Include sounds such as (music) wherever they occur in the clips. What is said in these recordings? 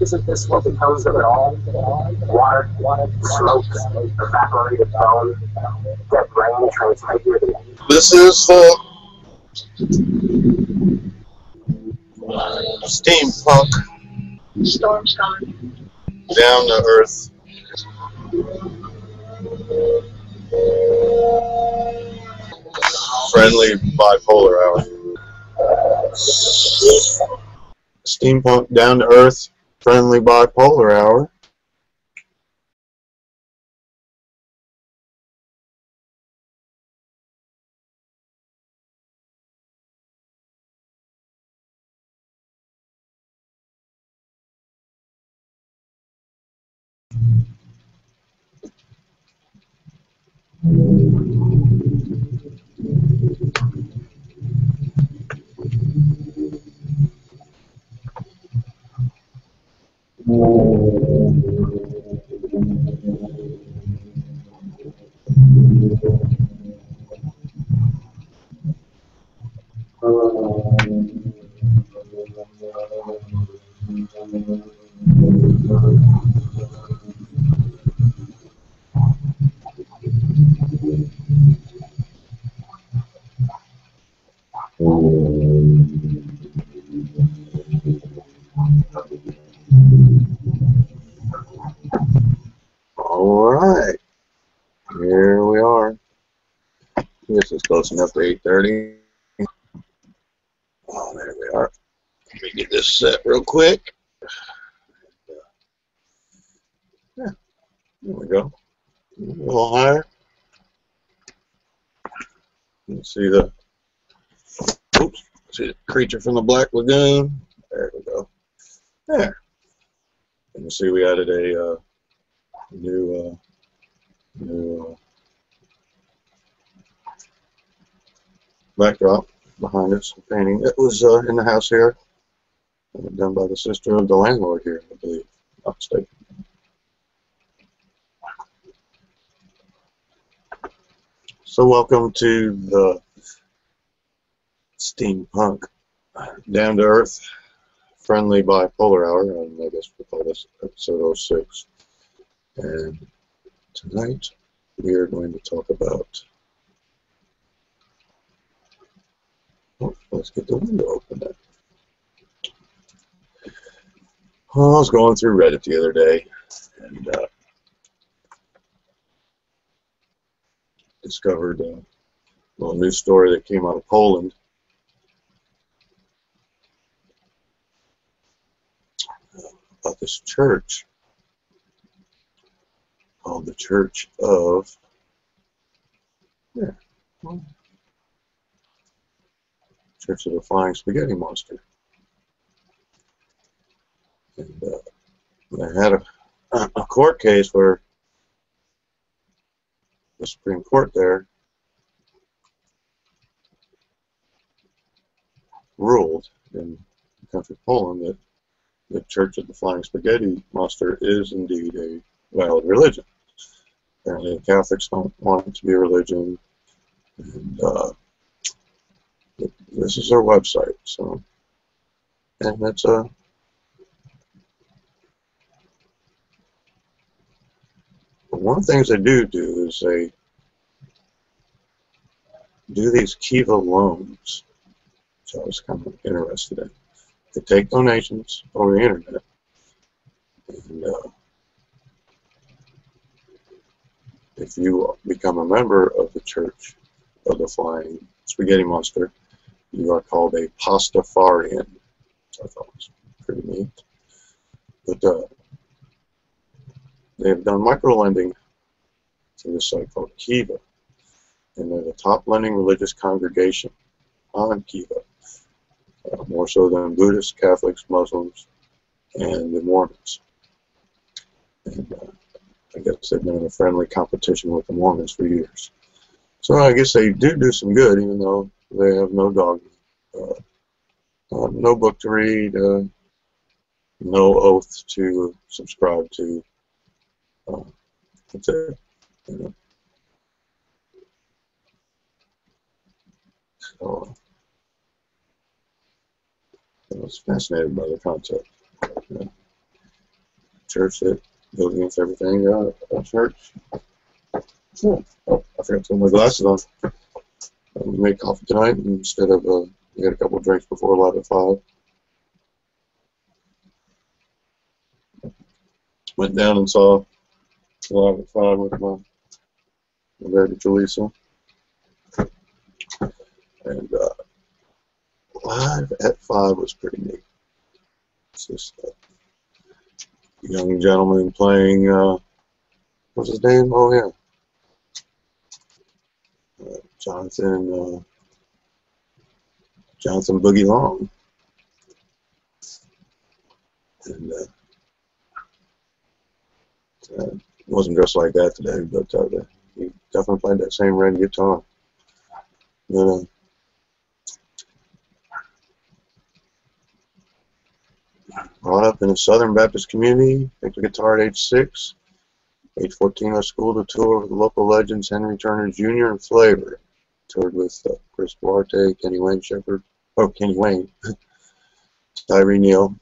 Isn't this what becomes of it all? Water, water, smoke, evaporated bone, dead brain transfigured. This is the steampunk Storm's coming. down to earth. Friendly bipolar hour. Steampunk down to earth, friendly bipolar hour. All どうも。Close enough to 8:30. Oh, there we are. Let me get this set real quick. Yeah, there we go. A little higher. You see the oops, see the creature from the Black Lagoon. There we go. There. You see we added a uh, new uh, new uh, backdrop behind us, painting. It was uh, in the house here, done by the sister of the landlord here, I believe, not. So welcome to the steampunk, down to earth, friendly bipolar hour, and I guess we'll call this episode 06. And tonight we are going to talk about. Oh, let's get the window open. Oh, I was going through Reddit the other day and uh, discovered a little news story that came out of Poland. About this church called the Church of yeah, Church of the Flying Spaghetti Monster. And uh, they had a, a court case where the Supreme Court there ruled in the country of Poland that the Church of the Flying Spaghetti Monster is indeed a valid religion. Apparently, Catholics don't want it to be a religion, and uh, this is their website. So, and it's a one of the things they do do is they do these Kiva loans, which I was kind of interested in. They take donations over the internet, and uh, if you become a member of the Church of the Flying Spaghetti Monster, you are called a Pastafarian. I thought was pretty neat. But uh, they have done micro lending through this site called Kiva, and they're the top lending religious congregation on Kiva, uh, more so than Buddhists, Catholics, Muslims, and the Mormons. And, uh, I guess they've been in a friendly competition with the Mormons for years. So I guess they do do some good, even though they have no dog, uh, uh, no book to read, uh, no oath to subscribe to. Uh, that's it. You know. So I was fascinated by the concept. Yeah. church that goes against everything uh, a church. Oh, oh, I forgot to put my glasses on. We made coffee tonight instead of uh, we a couple drinks before live at five. Went down and saw live at five with my, my baby Jaleesa. And uh, live at five was pretty neat. It's just a young gentleman playing. Uh, what's his name? Oh yeah, Jonathan. Uh, Jonathan Boogie Long. And uh, uh, wasn't dressed like that today, but uh, he definitely played that same red guitar. Brought up in a Southern Baptist community, picked a guitar at age six. Age 14, left schooled to tour with local legends Henry Turner Jr. and Flavor. Toured with uh, Chris Duarte, Kenny Wayne Shepherd, oh, Kenny Wayne, (laughs) Tyree Neal,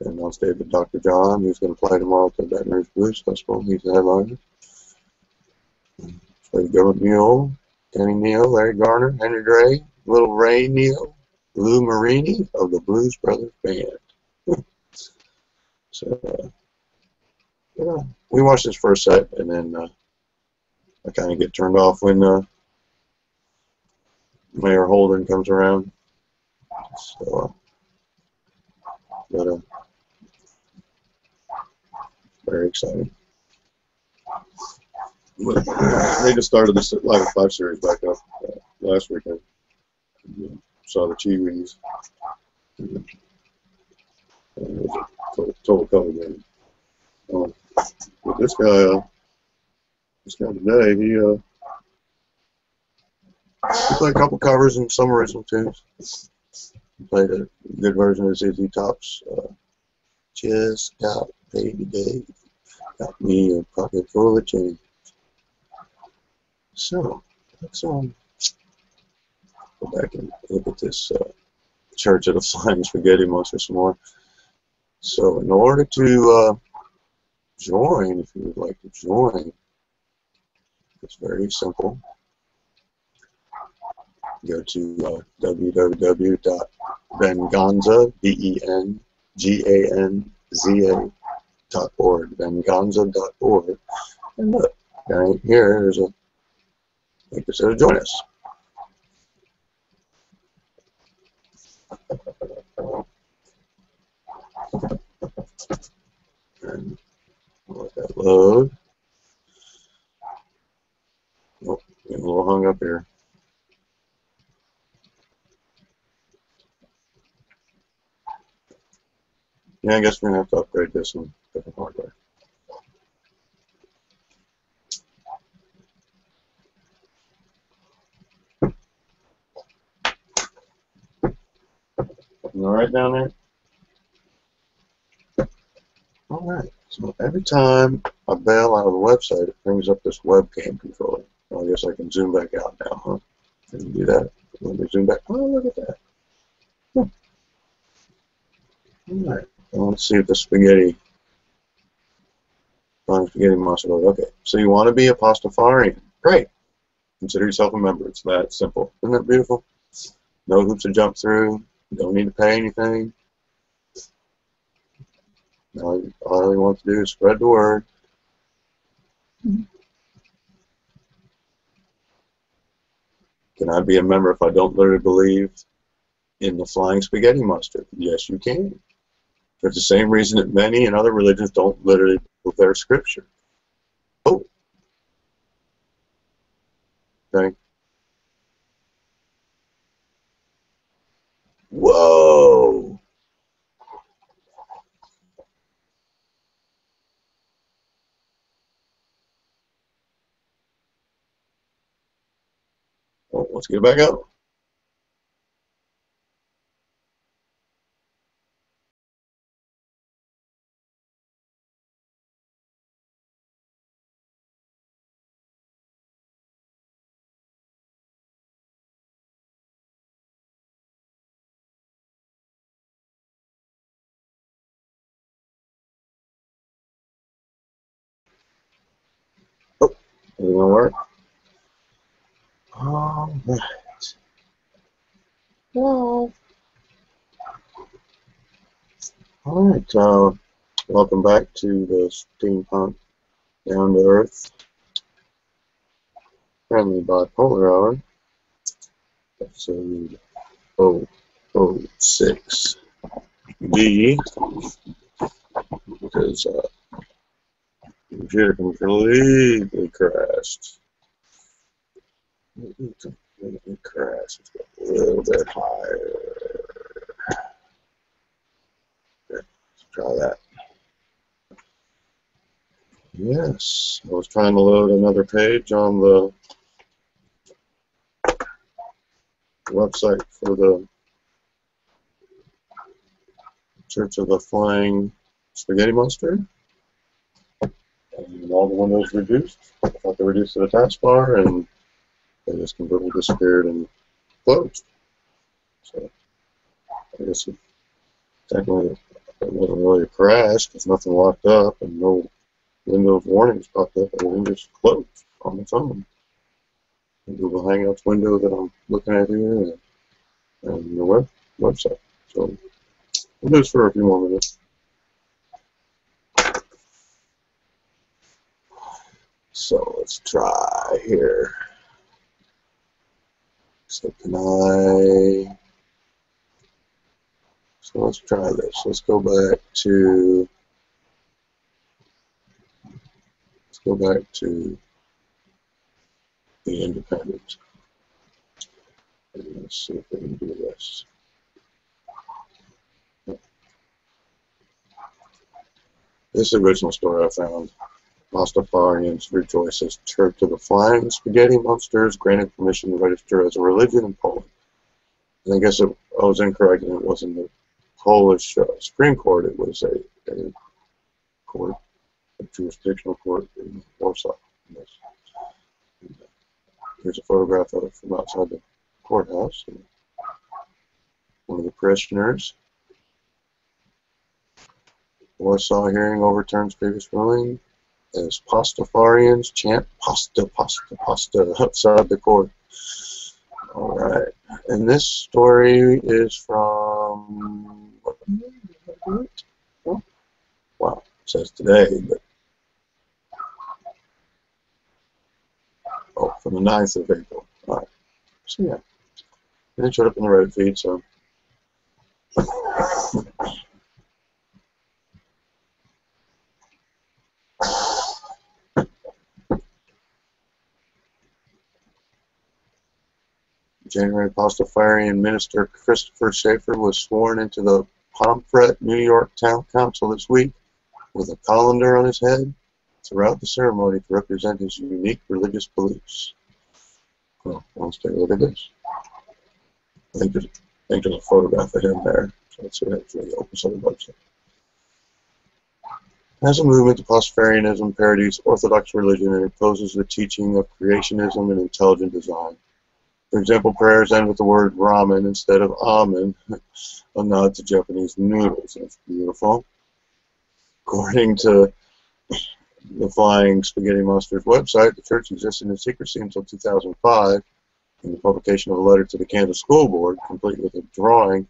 and once stayed with Dr. John, who's going to play tomorrow at the Baton Rouge Blues Festival. He's the headliner. Played Government Mule, Kenny Neal, Larry Garner, Henry Gray, Little Ray Neal, Lou Marini of the Blues Brothers Band. (laughs) so, uh, yeah, we watched this first set, and then uh, I kind of get turned off when uh, Mayor Holden comes around. So, uh, but uh, very exciting. But they just started this Live at Five series back up uh, last weekend. Saw the Chee Weez. Total, total cover game. Um, but this guy, uh, this guy today, he uh, he played a couple covers and some original tunes. He played a good version of ZZ Top's uh, Just Got Paid Today. Got me a pocket full of change. So, let's um, go back and look at this uh, Church of the Flying Spaghetti Monster some more. So, in order to uh, join, if you would like to join, it's very simple. Go to uh, www.venganza, B-E-N-G-A-N-Z-A dot org, venganza.org. And look, down here, there's a link that says join us. And let that load. A little hung up here. Yeah, I guess we're gonna have to upgrade this one different hardware. All right down there? All right. So every time I bail out of the website, it brings up this webcam controller. Well, I guess I can zoom back out now, huh? Can you do that? Let me zoom back. Oh, look at that. Huh. All right. Well, let's see if the spaghetti, flying spaghetti monster. Okay. So you want to be a Pastafarian? Great. Consider yourself a member. It's that simple. Isn't that beautiful? No hoops to jump through. You don't need to pay anything. All, you want to do is spread the word. Mm-hmm. Can I be a member if I don't literally believe in the flying spaghetti monster? Yes, you can. For the same reason that many in other religions don't literally believe their scripture. Oh. Okay. Whoa. Well, let's get it back up. Oh, it won't work. All right. Well. All right. Uh, welcome back to the steampunk down to earth friendly bipolar hour. Episode 006 D because uh, computer completely crashed. Go a little bit higher. Let's try that. Yes, I was trying to load another page on the website for the Church of the Flying Spaghetti Monster. And all the windows reduced. I thought they reduced to the taskbar and they just completely disappeared and closed. So I guess it, technically it wasn't really a crash because nothing locked up and no Windows warnings popped up. Everything just closed on its own. The Google Hangouts window that I'm looking at here and, and the web website. So we'll do this for a few more minutes. So let's try here. So can I? So let's try this. Let's go back to. Let's go back to the independent. Let's see if we can do this. This is the original story I found. Pastafarians rejoice as Church of the Flying Spaghetti Monsters granted permission to register as a religion in Poland. And I guess it, I was incorrect, and it wasn't the Polish uh, Supreme Court, it was a, a court, a jurisdictional court in Warsaw. Here's a photograph of it from outside the courthouse. One of the parishioners. Warsaw hearing overturns previous ruling as Pastafarians chant pasta, pasta, pasta outside the court. All right. And this story is from. Wow, it says today, but. Oh, from the 9th of April. All right. So, yeah. And it showed up in the Reddit feed, so. (laughs) January Pastafarian minister Christopher Schaefer was sworn into the Pomfret, New York Town Council this week with a colander on his head throughout the ceremony to represent his unique religious beliefs. Well, let's take a look at this. I think there's, I think there's a photograph of him there. So let's see if actually opens on the. As a movement, the Pastafarianism parodies Orthodox religion and opposes the teaching of creationism and intelligent design. For example, prayers end with the word ramen instead of amen, (laughs) a nod to Japanese noodles. That's beautiful. According to (laughs) the Flying Spaghetti Monsters website, the church existed in secrecy until 2005, in the publication of a letter to the Kansas School Board, complete with a drawing of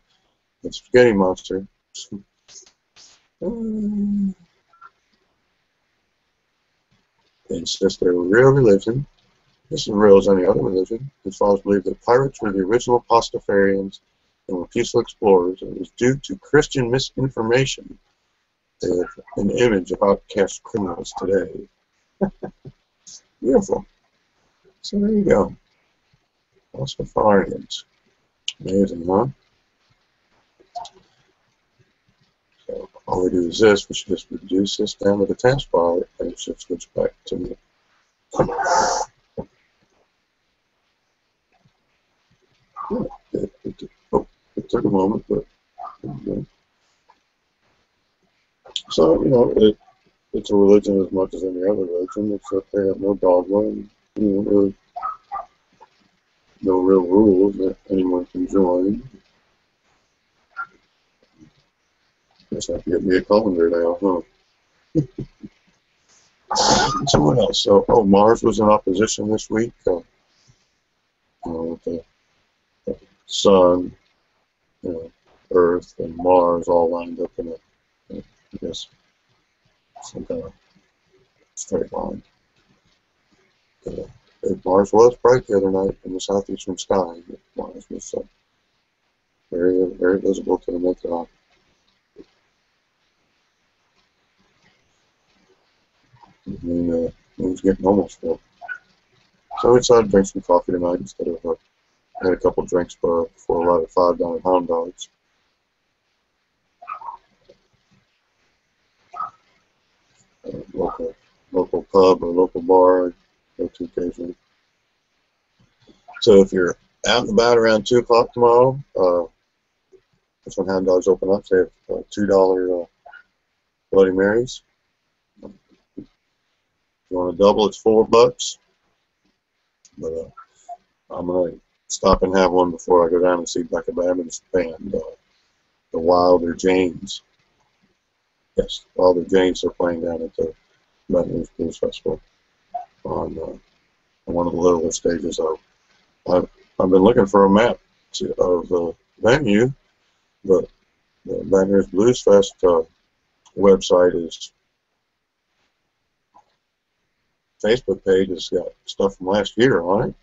the Spaghetti Monster. (sighs) they insist they're a real religion. This is real as any other religion. His followers believe that pirates were the original Pastafarians and were peaceful explorers, and it was due to Christian misinformation an image of outcast criminals today. (laughs) Beautiful. So there you go. Pastafarians. Amazing, huh? So all we do is this. We should just reduce this down to the taskbar, and it should switch back to me. Yeah, it, it, oh, it took a moment, but so you know it, it's a religion as much as any other religion, except they have no dogma and you know really no real rules that anyone can join. Guess I have to get me a calendar now, huh? (laughs) Someone else. So, oh, Mars was in opposition this week. Uh, you know, with the sun, you know, Earth and Mars all lined up in a, I guess, some kind of straight line. Uh, Mars was bright the other night in the southeastern sky. Mars was uh, very, very visible to the naked eye. And uh, it was getting almost full. So we decided to drink some coffee tonight instead of uh, I had a couple drinks before a lot of five dollar Hound Dogs. Uh, local local pub or local bar go to occasionally. So if you're out and about around two o'clock tomorrow, uh, that's when Hound Dogs open up. They have uh, two dollar uh, Bloody Marys. If you want a double, it's four bucks. But uh, I'm gonna stop and have one before I go down and see Becca Babbitt's band, uh, the Wilder Janes. Yes, Wilder Janes are playing down at the Baton Rouge Blues Festival on, uh, on one of the littler stages. I've, I've been looking for a map to, of the venue, the Baton Rouge Blues Fest uh, website is Facebook page has got stuff from last year on it.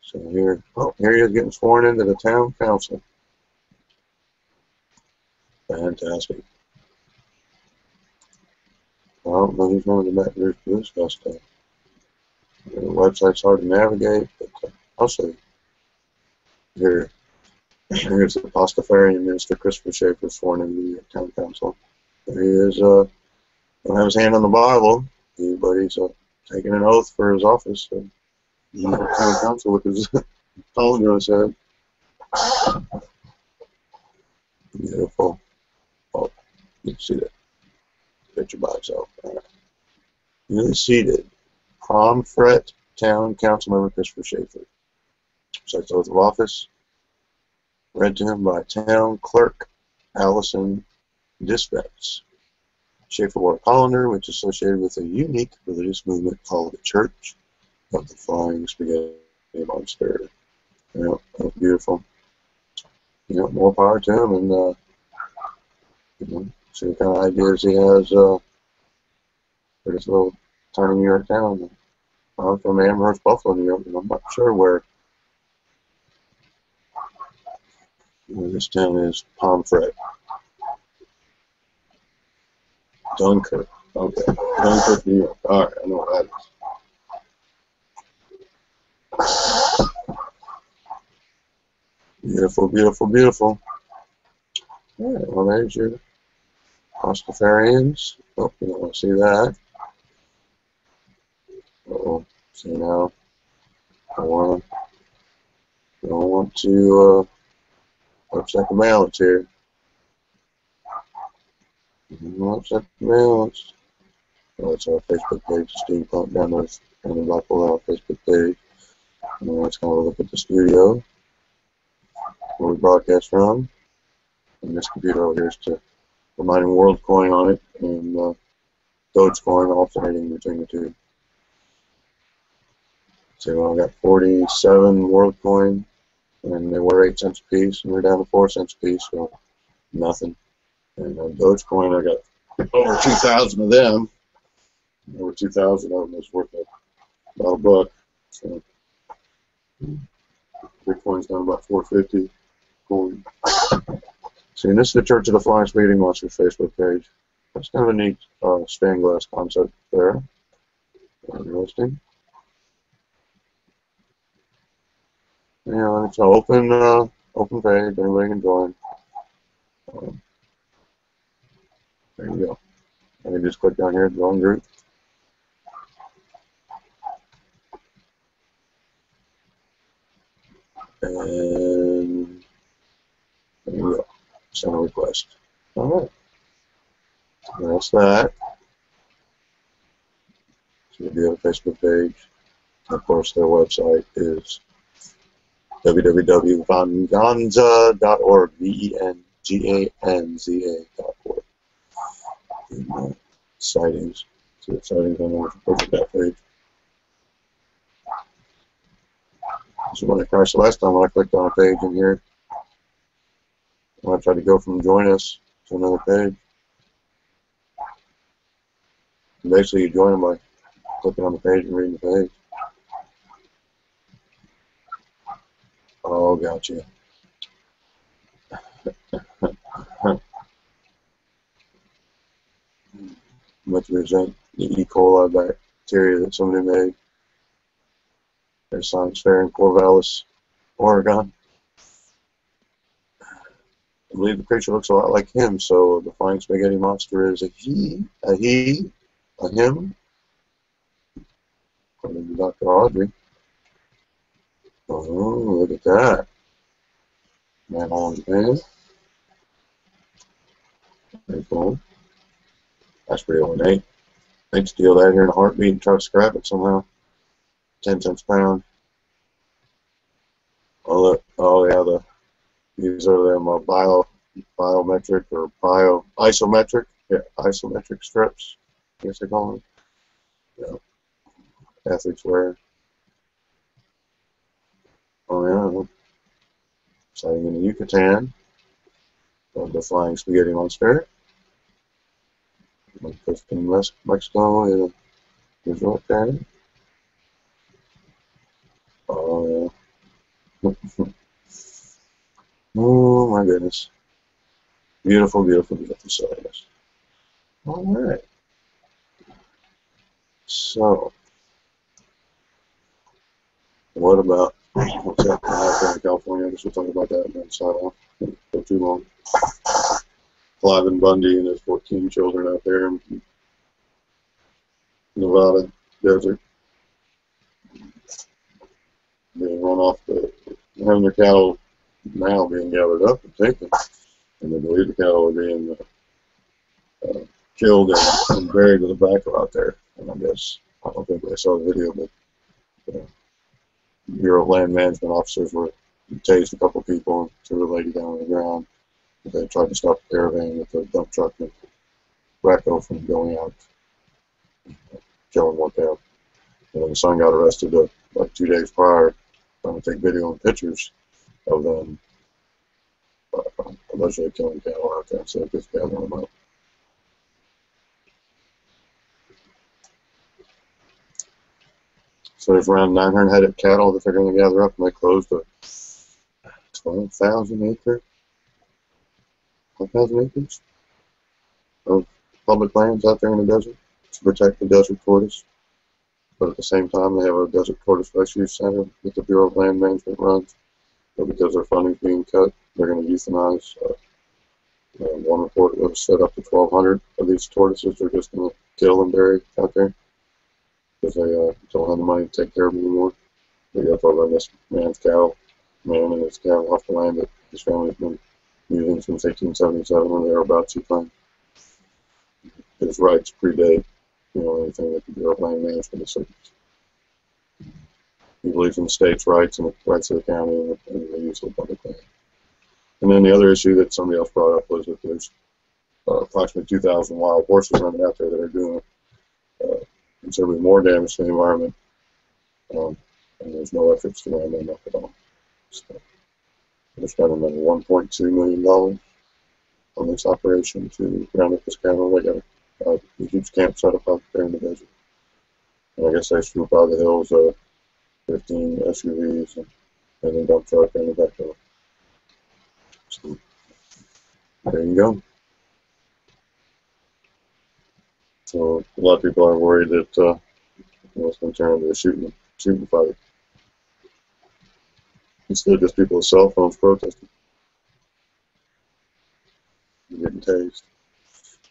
So here, oh, here he is getting sworn into the town council. Fantastic. Well, but he's one of the Baton Rouge Blues Fest. Uh, the website's hard to navigate, but uh, I'll you. Here, (clears throat) here's the Pastafarian minister, Christopher Schaefer, sworn into the town council. There he is. Uh, don't have his hand on the Bible, but he's uh, taking an oath for his office. So, the town council with his phone on his head. Beautiful. Oh, you can see that picture by itself. Right. Newly seated, Pomfret Town Council Member Christopher Schaefer. Recites oath of office. Read to him by Town Clerk Allison Dispatch. Schaefer a which is associated with a unique religious movement called the Church of the Flying Spaghetti Monster. Yeah, that's beautiful. You know, more power to him, and uh, you know, see what kind of ideas he has uh, for this little tiny New York town. I'm from Amherst, Buffalo, New York, and I'm not sure where, where this town is. Pomfret. Dunkirk. Okay. Dunkirk, New York. All right, I know what that is. Beautiful, beautiful, beautiful. All right, well, there's your Pastafarians. Oh, you don't want to see that. Uh oh, see now. I want to, don't want to uh, upset the balance here. The balance. Oh, it's our Facebook page, Steampunk there, and the Black Hole Facebook page. And let's kind of look at the studio where we broadcast from. And this computer over here is to reminding WorldCoin on it and uh, Dogecoin alternating between the two. So I've got 47 WorldCoin and they were 8 cents a piece and we're down to 4 cents a piece, so nothing. And uh, Dogecoin, I got over 2,000 of them. Over 2,000 of them is worth about a buck. So Bitcoin's down about 450 coin. See, and this is the Church of the Flying Spaghetti Monster Facebook page. That's kind of a neat uh, stained glass concept there. Interesting. Yeah, it's an open, uh, open page. Anybody can join. Um, there you go. I can just click down here, join group. And there you go send a request. All right. That's that. So you have a Facebook page. Of course, their website is www.venganza.org. V-E-N-G-A-N-Z-A.org. in uh, sightings. See the sightings on there. Look at that page. So when I crashed last time, when I clicked on a page in here, when I tried to go from join us to another page, basically you join them by clicking on the page and reading the page. Oh, gotcha. (laughs) Much resent the E. coli bacteria that somebody made. Their science fair in Corvallis, Oregon. I believe the creature looks a lot like him, so the flying spaghetti monster is a he, a he, a him. According to Dr. Audrey. Oh, look at that. Man on Japan. Very cool. That's pretty ornate. They'd steal that here in a heartbeat and try to scrap it somehow. Ten cents a pound. Oh, look. Oh, yeah, the these are them uh, bio, biometric or bio isometric. Yeah, isometric strips. I guess they call them. Yeah. Athletes wear. Oh yeah. Sighting in the Yucatan of the flying spaghetti monster. Coast in West Mexico is is right there. Oh oh my goodness. Beautiful, beautiful, beautiful sights. All right. So, what about (coughs) what's happening out there in California? I guess we'll talk about that and then sign off. Go too long. Cliven Bundy and his 14 children out there in Nevada desert being run off the having their cattle now being gathered up and taken, and they believe the cattle are being uh, uh, killed and, and buried to the back out there. And I guess I don't think I saw the video, but uh, Bureau of Land Management officers were tased a couple people and threw a lady down on the ground. They tried to stop the caravan with the dump truck and Racco from going out, killing one cow. And then the son got arrested uh, like two days prior, trying to take video and pictures of them uh, allegedly killing cattle out there. So just gathering them up. So there's around 900 head of cattle that they're going to gather up, and they closed a 12,000 acre, 12,000 acres of public lands out there in the desert to protect the desert tortoise. But at the same time, they have a desert tortoise rescue center that the Bureau of Land Management runs. But because their funding's being cut, they're going to euthanize. Uh, one report was set up to 1,200 of these tortoises. They're just going to kill and bury out there because they uh, don't have the money to take care of them anymore. They got to run this man's cow, man and his cow off the land that his family's been using since 1877 when they were about claim. His rights predate, you know, anything that the Bureau of Land Management is He believes in the state's rights and the rights of the county and the, and the use of public land. And then the other issue that somebody else brought up was that there's uh, approximately 2,000 wild horses running out there that are doing uh, considerably more damage to the environment, um, and there's no efforts to round them up at all. So spending about $1.2 million on this operation to round up this cattle. They got a, a huge camp set up out there in the desert. And I guess they swoop out of the hills uh, 15 SUVs and, and a dump truck in the back of. So there you go. So a lot of people are worried that uh, you know, it's going to turn into a shooting shooting fight instead of just people with cell phones protesting, and getting tased.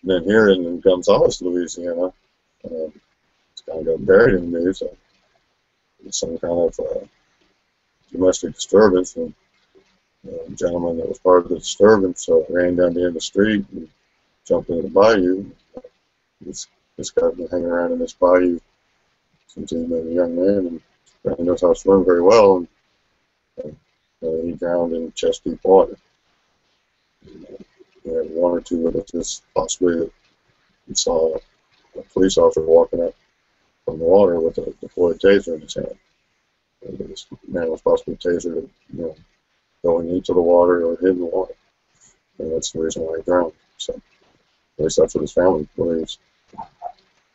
And then here in Gonzales, Louisiana, uh, it's kind of got buried in the news. Uh, some kind of uh, domestic disturbance, and uh, a gentleman that was part of the disturbance uh, ran down the end of the street and jumped into the bayou this this guy's been hanging around in this bayou since he's been a young man, and he knows how to swim very well. And uh, he drowned in chest deep water. We have one or two witnesses, possibly he saw a police officer walking up from the water with a deployed taser in his hand. And this man was possibly tasered, you know, going into the water or in the water. And that's the reason why he drowned. So at least that's what his family believes.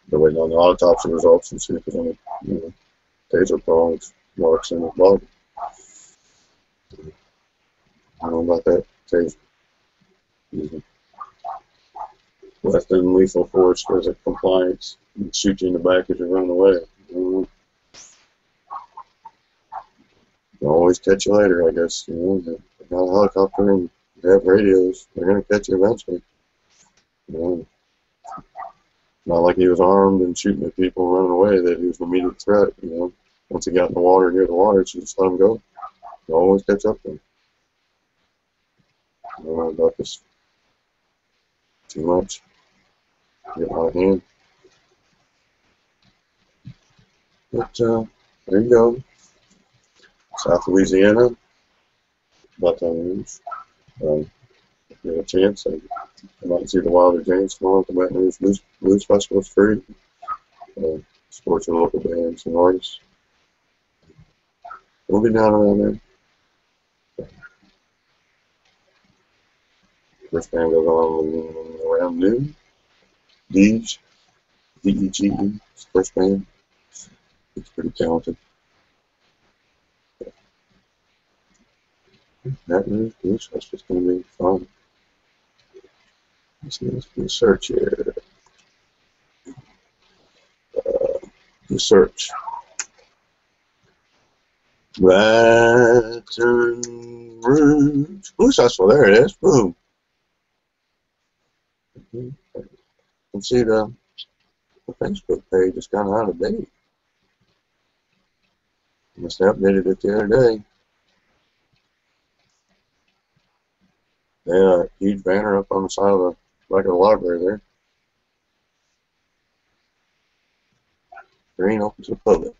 They're waiting on the autopsy results and see if there's any, you know, taser prongs marks in his body. I don't know about that. Using less than lethal force as a compliance and shoot you in the back as you run away. Mm. Always catch you later, I guess. You know, got a helicopter and they have radios. They're gonna catch you eventually. You know, not like he was armed and shooting at people running away that he was an immediate threat, you know. Once he got in the water near the water, so just let him go. Always catch up to him. I don't know about this too much. Get out of hand. But uh, there you go. South Louisiana. Baton Rouge. Um, if you have a chance, I come and see the Wilder James tomorrow. The Baton Rouge Blues, Blues Festival is free. Uh, support your local bands and artists. We'll be down around there. First band goes on around noon. Deej, first band. It's pretty talented. That news, Blues Fest is going to be fun. Let's see, let's do a search here. Uh, do search. Baton Rouge Blues Festival. There it is. Boom. You can see the, the Facebook page is kind of out of date. Must have updated it the other day. They had a huge banner up on the side of the of the library there. Green open to the public.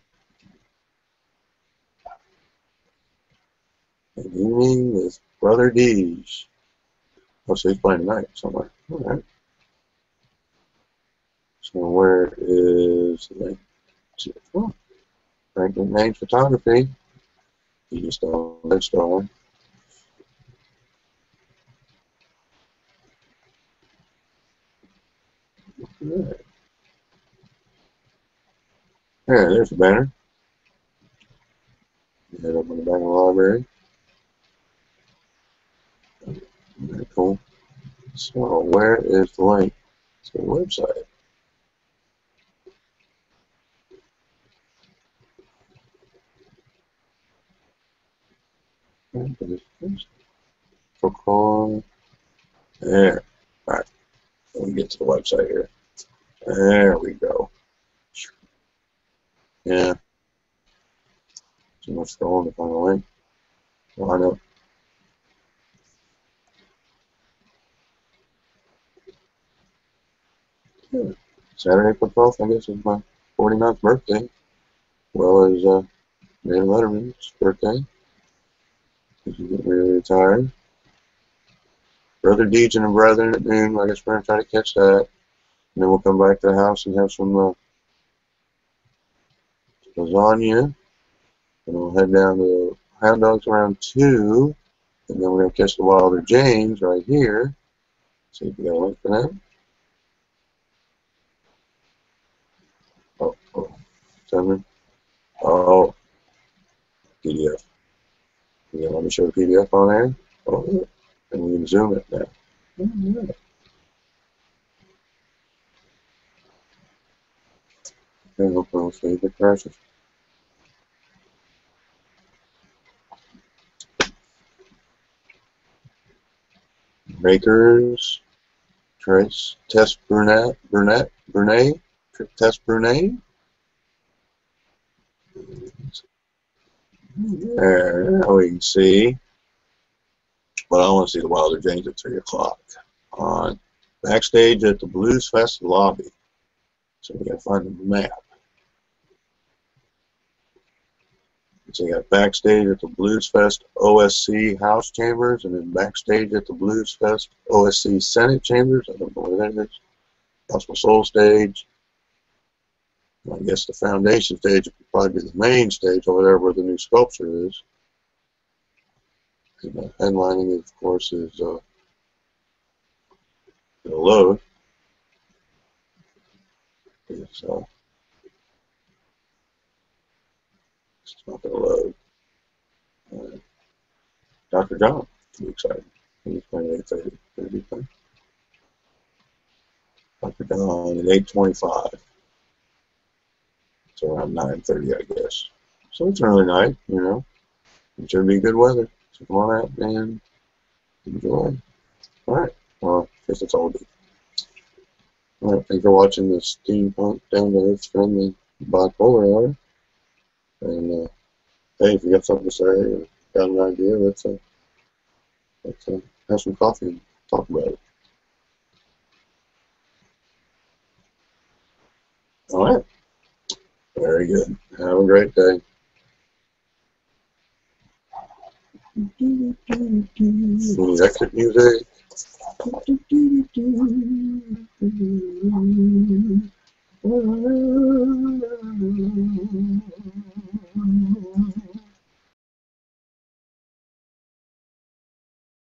An evening with Brother Deej. Oh, so he's playing tonight somewhere. All right. So where is the link to oh, Franklin Main Photography? You just don't install. Right. There, there's the banner. Head up on the the library. Very cool. So where is the link to the website? For call. There. Alright. Let me get to the website here. There we go. Yeah. Too much scrolling to find a link. Line up. Saturday, April 12th, I guess, is my 49th birthday. Well as uh, Dan Letterman's birthday. He's getting really retired. Brother Deej and Brethren at noon. I guess we're going to try to catch that. And then we'll come back to the house and have some uh, lasagna. And we'll head down to Hound Dogs around 2. And then we're going to catch the Wilder James right here. See if we got a link for that. Oh, oh, seven. Oh, PDF. Yeah, let me show the PDF on there. Oh, and we can zoom it now. Okay, hopefully we'll see the crashes. Makers, Trace, Tess Burnett, Burnett, Burnett, Tess Burnett. There, uh, now oh, we can see. But I want to see the Wilder James at 3 o'clock on backstage at the Blues Fest lobby. So we got to find the map. So you got backstage at the Blues Fest OSC House Chambers, and then backstage at the Blues Fest OSC Senate Chambers. I don't know where that is. Gospel Soul stage. I guess the foundation stage would probably be the main stage over there where the new sculpture is. And the headlining, of course, is uh, load. It's, uh, it's not going to load. Uh, Dr. John, I'm excited. He's playing 8.30. Gonna. Dr. John at 8.25. Around 9.30, I guess. So it's an early night, you know. It should be good weather. So come on out and enjoy. Alright, well, I guess that's all we do. Alright, thanks for watching the steampunk down to earth friendly bipolar hour. And uh, hey, if you got something to say or got an idea, let's uh, let's uh, have some coffee and talk about it. All right. Very good. Have a great day. Any exit music? (laughs)